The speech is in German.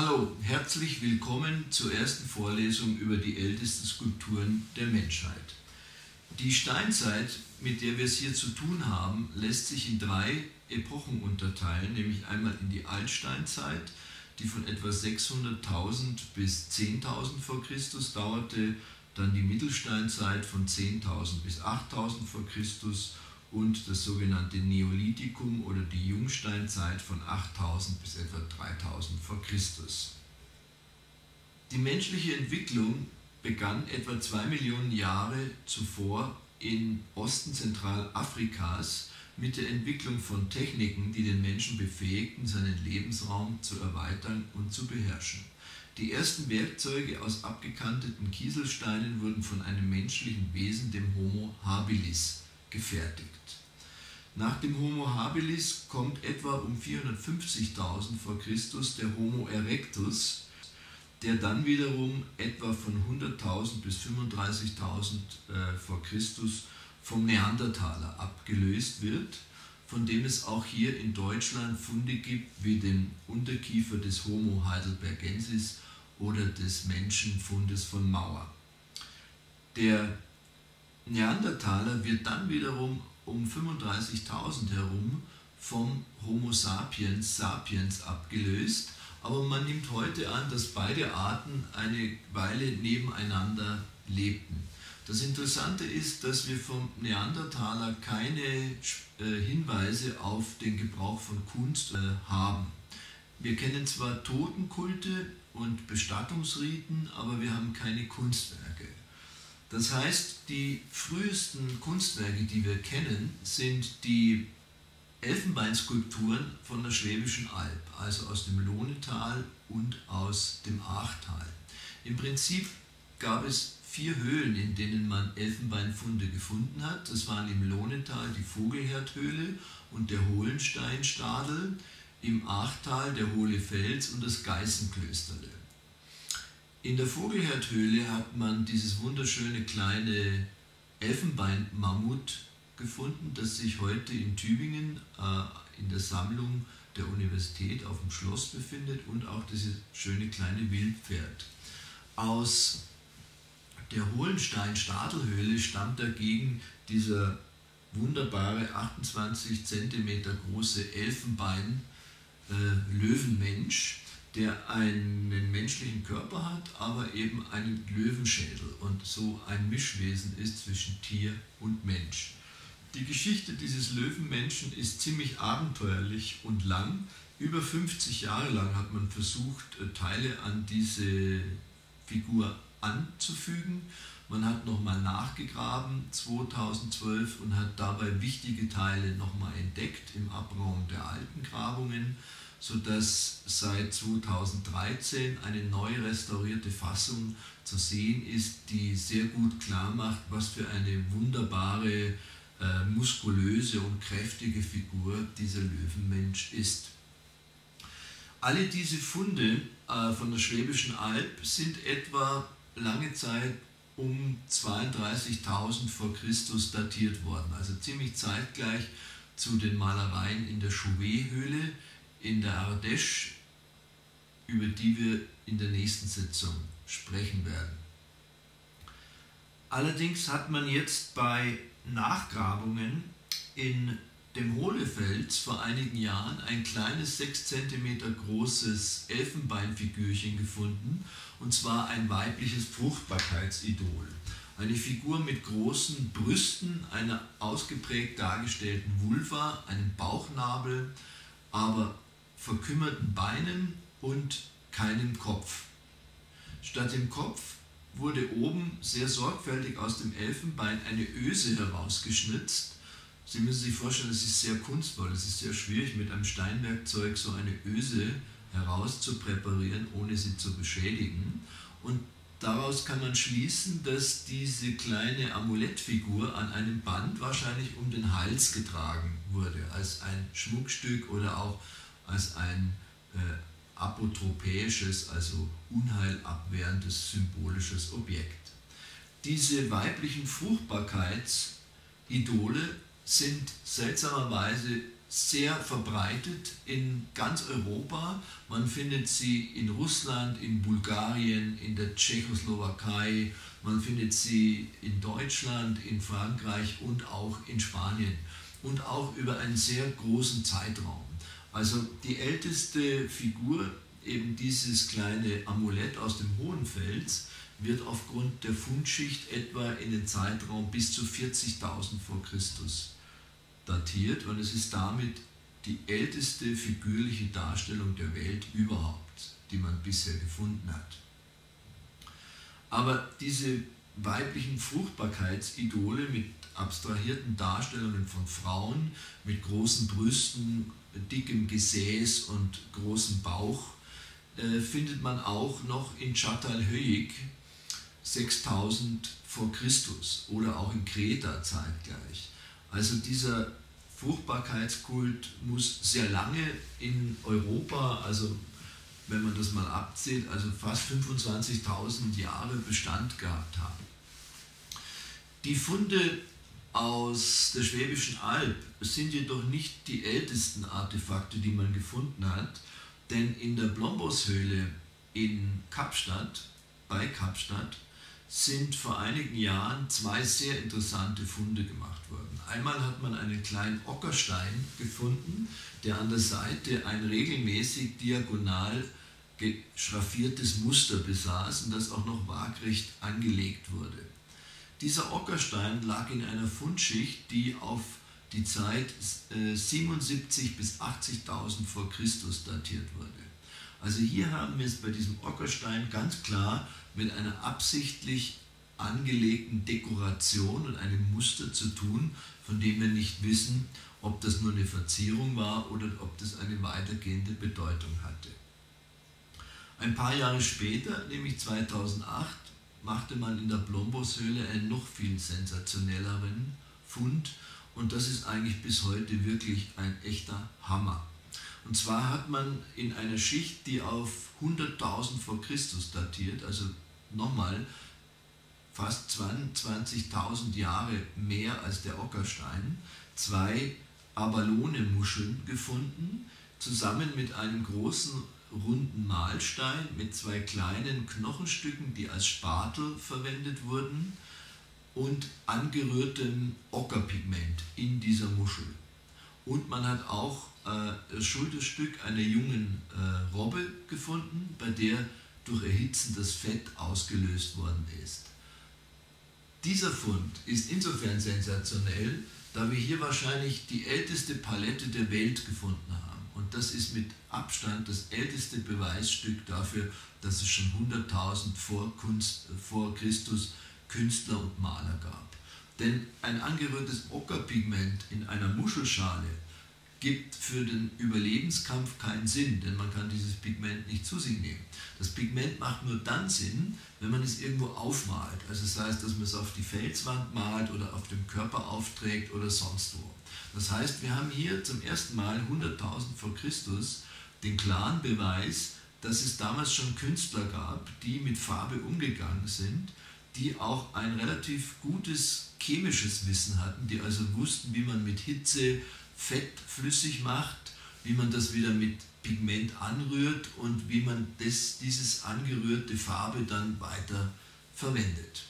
Hallo, herzlich willkommen zur ersten Vorlesung über die ältesten Skulpturen der Menschheit. Die Steinzeit, mit der wir es hier zu tun haben, lässt sich in drei Epochen unterteilen, nämlich einmal in die Altsteinzeit, die von etwa 600.000 bis 10.000 vor Christus dauerte, dann die Mittelsteinzeit von 10.000 bis 8.000 vor Christus und das sogenannte Neolithikum oder die Jungsteinzeit von 8000 bis etwa 3000 vor Christus. Die menschliche Entwicklung begann etwa zwei Millionen Jahre zuvor in Osten Zentralafrikas mit der Entwicklung von Techniken, die den Menschen befähigten, seinen Lebensraum zu erweitern und zu beherrschen. Die ersten Werkzeuge aus abgekanteten Kieselsteinen wurden von einem menschlichen Wesen, dem Homo habilis, gefertigt. Nach dem Homo habilis kommt etwa um 450.000 vor Christus der Homo erectus, der dann wiederum etwa von 100.000 bis 35.000 äh, vor Christus vom Neandertaler abgelöst wird, von dem es auch hier in Deutschland Funde gibt, wie den Unterkiefer des Homo heidelbergensis oder des Menschenfundes von Mauer. Der Neandertaler wird dann wiederum um 35.000 herum vom Homo sapiens sapiens abgelöst, aber man nimmt heute an, dass beide Arten eine Weile nebeneinander lebten. Das Interessante ist, dass wir vom Neandertaler keine äh, Hinweise auf den Gebrauch von Kunst äh, haben. Wir kennen zwar Totenkulte und Bestattungsriten, aber wir haben keine Kunstwerke. Das heißt, die frühesten Kunstwerke, die wir kennen, sind die Elfenbeinskulpturen von der Schwäbischen Alb, also aus dem Lohnetal und aus dem Aachtal. Im Prinzip gab es vier Höhlen, in denen man Elfenbeinfunde gefunden hat. Das waren im Lohnetal die Vogelherdhöhle und der Hohlensteinstadel, im Aachtal der Hohle Fels und das Geißenklösterle. In der Vogelherdhöhle hat man dieses wunderschöne kleine Elfenbeinmammut gefunden, das sich heute in Tübingen äh, in der Sammlung der Universität auf dem Schloss befindet und auch dieses schöne kleine Wildpferd. Aus der Hohlenstein-Stadelhöhle stammt dagegen dieser wunderbare 28 cm große Elfenbein-Löwenmensch, äh, der einen menschlichen Körper hat, aber eben einen Löwenschädel und so ein Mischwesen ist zwischen Tier und Mensch. Die Geschichte dieses Löwenmenschen ist ziemlich abenteuerlich und lang. Über 50 Jahre lang hat man versucht, äh, Teile an diese Figur anzufügen. Man hat nochmal nachgegraben 2012 und hat dabei wichtige Teile nochmal entdeckt im Abraum der alten Grabungen sodass seit 2013 eine neu restaurierte Fassung zu sehen ist, die sehr gut klar macht, was für eine wunderbare, äh, muskulöse und kräftige Figur dieser Löwenmensch ist. Alle diese Funde äh, von der Schwäbischen Alb sind etwa lange Zeit um 32.000 vor Christus datiert worden, also ziemlich zeitgleich zu den Malereien in der Chouvet-Höhle, in der Ardèche, über die wir in der nächsten Sitzung sprechen werden. Allerdings hat man jetzt bei Nachgrabungen in dem Hohlefels vor einigen Jahren ein kleines 6 cm großes Elfenbeinfigürchen gefunden, und zwar ein weibliches Fruchtbarkeitsidol. Eine Figur mit großen Brüsten, einer ausgeprägt dargestellten Vulva, einem Bauchnabel, aber verkümmerten Beinen und keinem Kopf. Statt dem Kopf wurde oben sehr sorgfältig aus dem Elfenbein eine Öse herausgeschnitzt. Sie müssen sich vorstellen, es ist sehr kunstvoll, es ist sehr schwierig mit einem Steinwerkzeug so eine Öse herauszupräparieren, ohne sie zu beschädigen. Und daraus kann man schließen, dass diese kleine Amulettfigur an einem Band wahrscheinlich um den Hals getragen wurde, als ein Schmuckstück oder auch als ein äh, apotropäisches, also unheilabwehrendes symbolisches Objekt. Diese weiblichen Fruchtbarkeitsidole sind seltsamerweise sehr verbreitet in ganz Europa. Man findet sie in Russland, in Bulgarien, in der Tschechoslowakei, man findet sie in Deutschland, in Frankreich und auch in Spanien und auch über einen sehr großen Zeitraum. Also die älteste Figur, eben dieses kleine Amulett aus dem Hohenfels, wird aufgrund der Fundschicht etwa in den Zeitraum bis zu 40.000 vor Christus datiert und es ist damit die älteste figürliche Darstellung der Welt überhaupt, die man bisher gefunden hat. Aber diese weiblichen Fruchtbarkeitsidole mit abstrahierten Darstellungen von Frauen mit großen Brüsten, dickem Gesäß und großem Bauch äh, findet man auch noch in Çatalhöyük 6000 vor Christus oder auch in Kreta zeitgleich. Also dieser Fruchtbarkeitskult muss sehr lange in Europa, also wenn man das mal abzählt, also fast 25.000 Jahre Bestand gehabt haben. Die Funde aus der Schwäbischen Alb sind jedoch nicht die ältesten Artefakte, die man gefunden hat, denn in der Blomboshöhle in Kapstadt, bei Kapstadt, sind vor einigen Jahren zwei sehr interessante Funde gemacht worden. Einmal hat man einen kleinen Ockerstein gefunden, der an der Seite ein regelmäßig diagonal geschraffiertes Muster besaß und das auch noch waagrecht angelegt wurde. Dieser Ockerstein lag in einer Fundschicht, die auf die Zeit 77 äh, bis 80.000 vor Christus datiert wurde. Also hier haben wir es bei diesem Ockerstein ganz klar mit einer absichtlich angelegten Dekoration und einem Muster zu tun, von dem wir nicht wissen, ob das nur eine Verzierung war oder ob das eine weitergehende Bedeutung hatte. Ein paar Jahre später, nämlich 2008, machte man in der Blomboshöhle einen noch viel sensationelleren Fund und das ist eigentlich bis heute wirklich ein echter Hammer. Und zwar hat man in einer Schicht, die auf 100.000 vor Christus datiert, also nochmal fast 20.000 Jahre mehr als der Ockerstein, zwei Abalone-Muscheln gefunden, zusammen mit einem großen runden Mahlstein mit zwei kleinen Knochenstücken, die als Spatel verwendet wurden und angerührtem Ockerpigment in dieser Muschel. Und man hat auch äh, das Schulterstück einer jungen äh, Robbe gefunden, bei der durch Erhitzen das Fett ausgelöst worden ist. Dieser Fund ist insofern sensationell, da wir hier wahrscheinlich die älteste Palette der Welt gefunden haben. Und das ist mit Abstand das älteste Beweisstück dafür, dass es schon 100.000 vor, vor Christus Künstler und Maler gab. Denn ein angerührtes Ockerpigment in einer Muschelschale gibt für den Überlebenskampf keinen Sinn, denn man kann dieses Pigment nicht zu sich nehmen. Das Pigment macht nur dann Sinn, wenn man es irgendwo aufmalt. Also das heißt, dass man es auf die Felswand malt oder auf dem Körper aufträgt oder sonst wo. Das heißt, wir haben hier zum ersten Mal 100.000 vor Christus den klaren Beweis, dass es damals schon Künstler gab, die mit Farbe umgegangen sind, die auch ein relativ gutes chemisches Wissen hatten, die also wussten, wie man mit Hitze Fett flüssig macht, wie man das wieder mit Pigment anrührt und wie man das, dieses angerührte Farbe dann weiter verwendet.